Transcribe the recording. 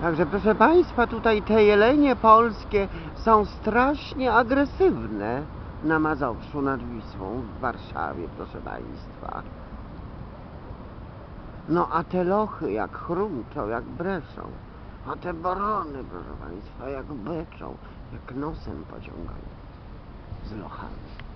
Także proszę Państwa, tutaj te jelenie polskie są strasznie agresywne na Mazowszu nad Wisłą w Warszawie, proszę Państwa. No a te lochy jak chrumczą, jak breszą, a te borony, proszę Państwa, jak beczą, jak nosem pociągają z lochami.